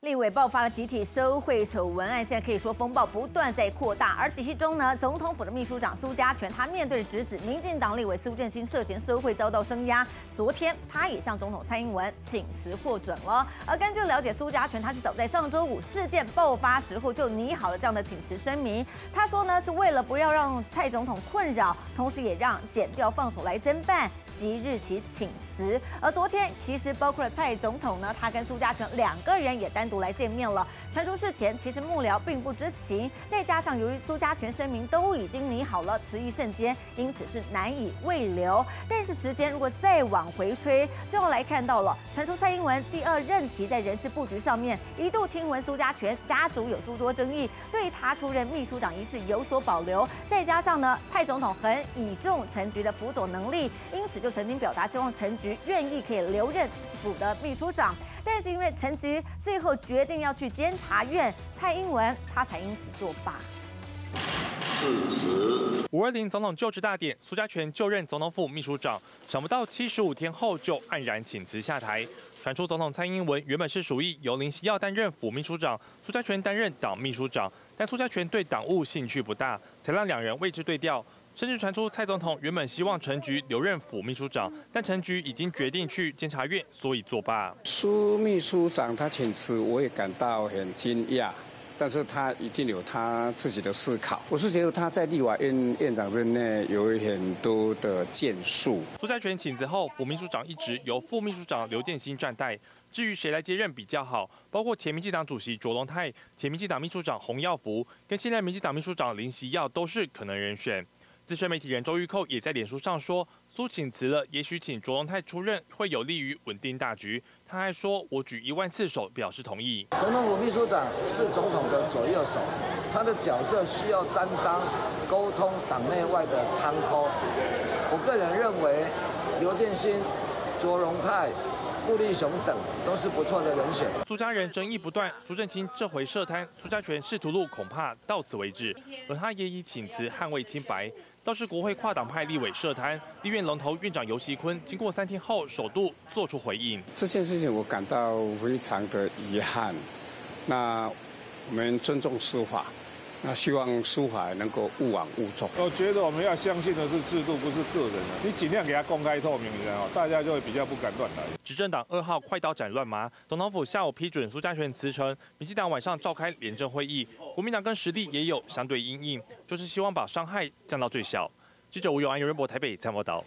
立委爆发了集体收贿丑闻案，现在可以说风暴不断在扩大。而几期中呢，总统府的秘书长苏家全，他面对侄子民进党立委苏振兴涉嫌收贿遭到声压，昨天他也向总统蔡英文请辞获准了。而根据了解，苏家全他是早在上周五事件爆发时候就拟好了这样的请辞声明。他说呢，是为了不要让蔡总统困扰，同时也让检调放手来侦办，即日起请辞。而昨天其实包括了蔡总统呢，他跟苏家全两个人也单。独来见面了。传出事前，其实幕僚并不知情，再加上由于苏家全声明都已经拟好了，词意甚间，因此是难以未留。但是时间如果再往回推，最后来看到了传出蔡英文第二任期在人事布局上面一度听闻苏家全家族有诸多争议，对他出任秘书长一事有所保留。再加上呢，蔡总统很倚重陈局的辅佐能力，因此就曾经表达希望陈局愿意可以留任府的秘书长。但是因为陈局最后决定要去监察院，蔡英文他才因此作罢。五二零总统就职大典，苏家全就任总统府秘书长，想不到七十五天后就黯然请辞下台。传出总统蔡英文原本是属意由林夕耀担任府秘书长，苏家全担任党秘书长，但苏家全对党务兴趣不大，才让两人位置对调。甚至传出蔡总统原本希望陈菊留任副秘书长，但陈菊已经决定去监察院，所以作罢。苏秘书长他请辞，我也感到很惊讶，但是他一定有他自己的思考。我是觉得他在立法院院长任内有很多的建树。苏家全请辞后，副秘书长一职由副秘书长刘建新暂代。至于谁来接任比较好，包括前民进党主席卓龙泰、前民进党秘书长洪耀福，跟现在民进党秘书长林习耀都是可能人选。资深媒体人周玉蔻也在脸书上说，苏请辞了，也许请卓荣泰出任会有利于稳定大局。他还说，我举一万次手表示同意。总统府秘书长是总统的左右手，他的角色需要担当沟通党内外的汤沟。我个人认为，刘建新、卓荣泰。顾立雄等都是不错的人选。苏家人争议不断，苏正清这回涉贪，苏家全仕途路恐怕到此为止，而他也已请辞捍卫清白。倒是国会跨党派立委设摊，立院龙头院长尤锡坤经过三天后首度做出回应。这件事情我感到非常的遗憾。那我们尊重司法。那希望书海能够勿往勿重。我觉得我们要相信的是制度，不是个人的。你尽量给他公开透明，然后大家就会比较不敢乱来。执政党二号快刀斩乱麻，总统府下午批准苏家全辞呈，民进党晚上召开廉政会议，国民党跟实力也有相对应应，就是希望把伤害降到最小。记者吴永安、尤仁博台北参报道。